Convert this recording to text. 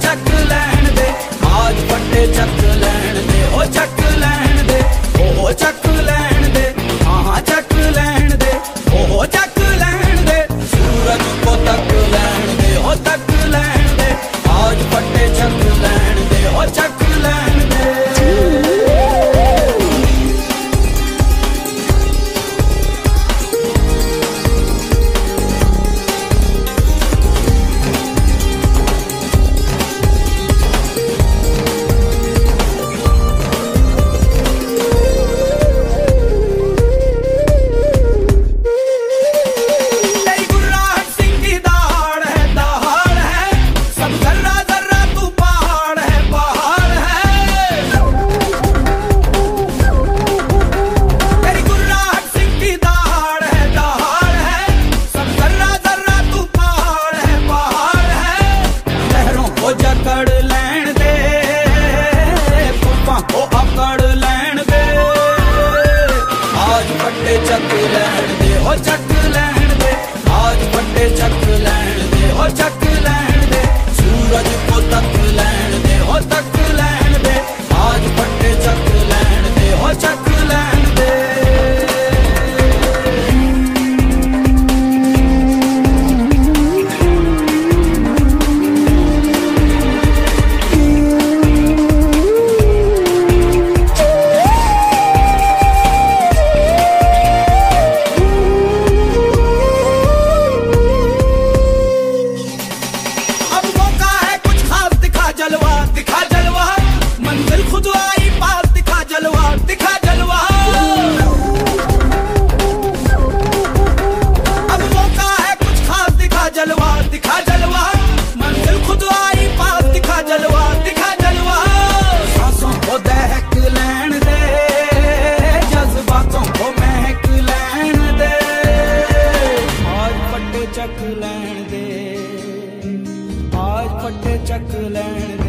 chắc tak ਚੱਕ ਲੈਣ ਦੇ। ਆਜ ਫੱਟੇ ਚੱਕ ਲੈਣ ਦੇ।